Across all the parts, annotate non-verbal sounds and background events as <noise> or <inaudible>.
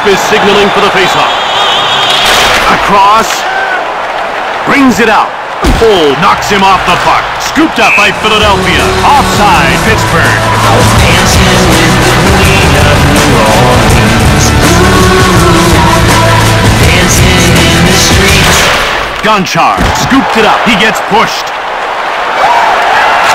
ref is signaling for the faceoff. Across. Brings it out. Oh, knocks him off the puck. Scooped up by Philadelphia. Offside, Pittsburgh. I was dancing with the queen of New Orleans. Dancing in the streets. Gonchar scooped it up. He gets pushed.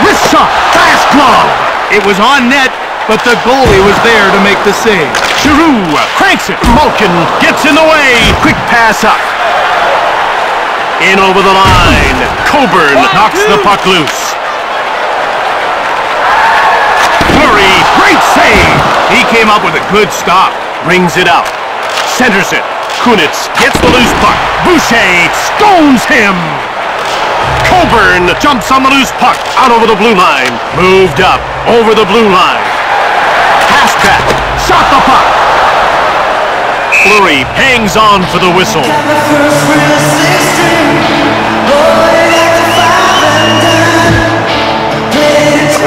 Wrist shot. Fast glove. It was on net, but the goalie was there to make the save. Giroux cranks it. Malkin gets in the way. Quick pass up. In over the line. Coburn knocks the puck loose. Fleury, great save. He came up with a good stop. Brings it out. Centers it. Kunitz gets the loose puck. Boucher stones him. Coburn jumps on the loose puck out over the blue line. Moved up over the blue line. Fleury hangs on for the whistle. The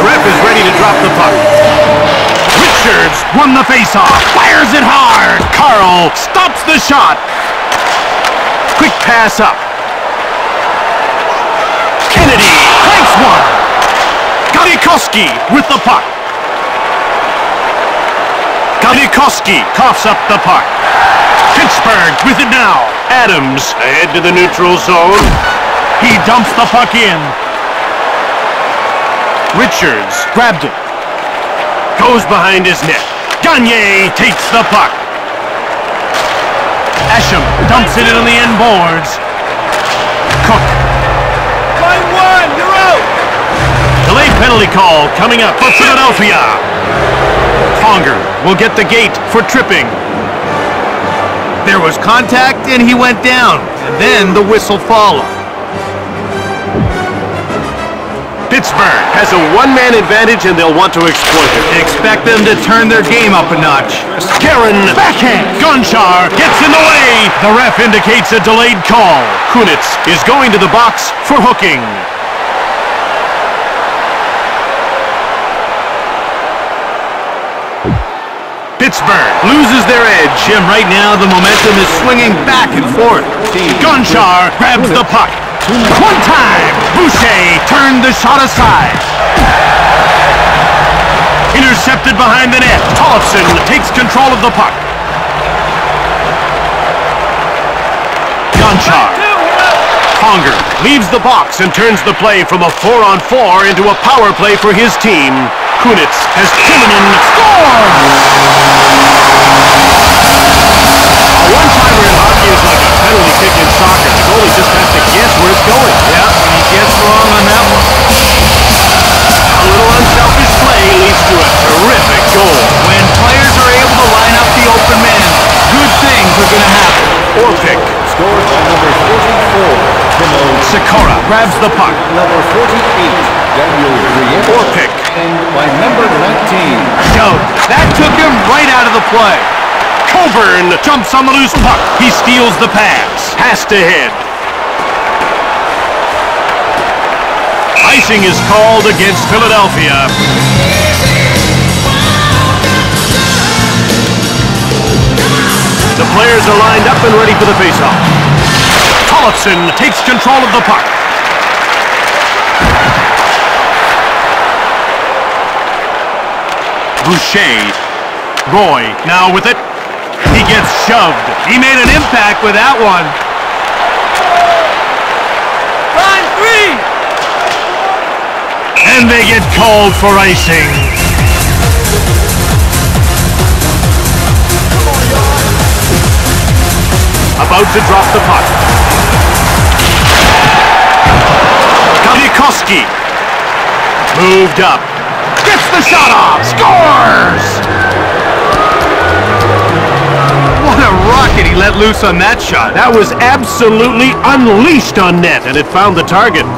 ref is ready to drop the puck. Richards won the faceoff. Fires it hard. Carl stops the shot. Quick pass up. Kennedy cranks one. Goligoski with the puck. Goligoski coughs up the puck. Pittsburgh with it now. Adams ahead to the neutral zone. He dumps the puck in. Richards grabbed it. Goes behind his net. Gagne takes the puck. Asham dumps it in on the end boards. Cooke. Line one, you're out! Delayed penalty call coming up for Philadelphia. Conger will get the gate for tripping. There was contact and he went down, and then the whistle followed. Pittsburgh has a one-man advantage and they'll want to exploit it. Expect them to turn their game up a notch. Karen backhand. Gonchar gets in the way. The ref indicates a delayed call. Kunitz is going to the box for hooking. Pittsburgh loses their edge. Jim, right now the momentum is swinging back and forth. Gonchar grabs the puck. One time. Boucher turned the shot aside. Intercepted behind the net. Tollefson takes control of the puck. Gonchar. Conger leaves the box and turns the play from a four-on-four into a power play for his team. Kunitz has Timonen scores! A one-timer in hockey is like a penalty kick in soccer. The goalie just has to guess where it's going. Yeah, when he gets wrong on that one. A little unselfish play leads to a terrific goal. When players are able to line up the open man, good things are going to happen. Orpik. Scored by number 44, Timo. Sykora grabs the puck. Number 48, Daniel Briere. Orpik. And by number 19, Joe, that took him right out of the play. Coburn jumps on the loose puck. He steals the pass. Pass to head. Icing is called against Philadelphia. The players are lined up and ready for the faceoff. Tollefson takes control of the puck. Boucher. Roy now with it. He gets shoved. He made an impact with that one. Line three! And they get called for icing. About to drop the puck. Goligoski. Moved up. Gets the shot off. Scores! What a rocket he let loose on that shot. That was absolutely unleashed on net, and it found the target.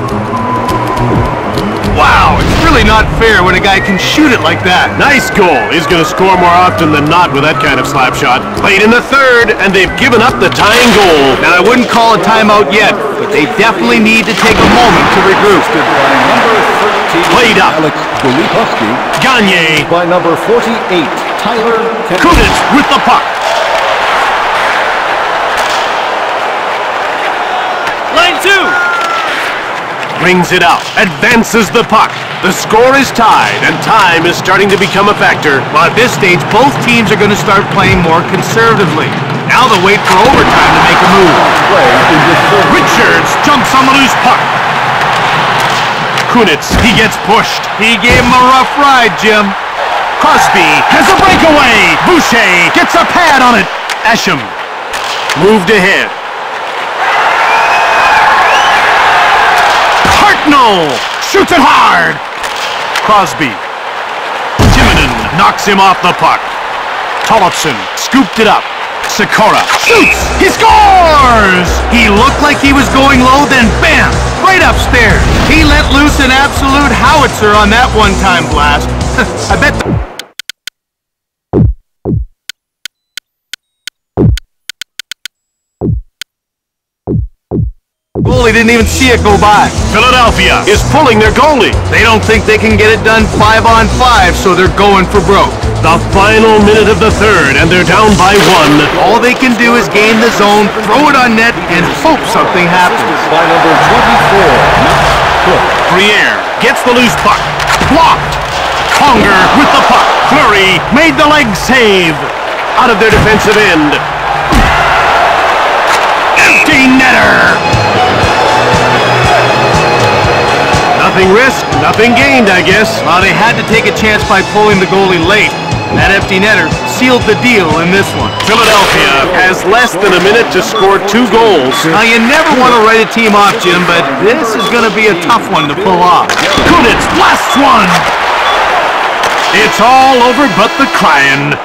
Wow, it's really not fair when a guy can shoot it like that. Nice goal. He's going to score more often than not with that kind of slap shot. Played in the third, and they've given up the tying goal. Now, I wouldn't call a timeout yet. but They definitely need to take a moment to regroup. Assisted by number 13, Played up. Alex Goligoski. Gagne. By number 48, Tyler Kennedy. Kunitz with the puck. Line two! Brings it out. Advances the puck. The score is tied, and time is starting to become a factor. But at this stage, both teams are going to start playing more conservatively. Now they'll wait for overtime to make a move. Play in the third. Richards jumps on the loose puck. Kunitz, he gets pushed. He gave him a rough ride, Jim. Crosby has a breakaway. Boucher gets a pad on it. Asham moved ahead. Hartnell shoots it hard. Crosby. Timonen knocks him off the puck. Tollefson scooped it up. Sykora shoots. He scores. He looked like he was going low, then bam! Right upstairs. He let loose an absolute howitzer on that one-time blast. <laughs> I bet... Goalie didn't even see it go by. Philadelphia is pulling their goalie. They don't think they can get it done five on five, so they're going for broke. The final minute of the third, and they're down by one. All they can do is gain the zone, throw it on net, and hope something happens. Assisted by number 24, Matt Cooke. Briere gets the loose puck. Blocked. Conger with the puck. Fleury made the leg save. Out of their defensive end. Empty netter. Nothing risked, nothing gained, I guess. Well, they had to take a chance by pulling the goalie late. That empty netter sealed the deal in this one. Philadelphia has less than a minute to score two goals. Now, you never want to write a team off, Jim, but this is going to be a tough one to pull off. Kunitz blasts one. It's all over but the crying.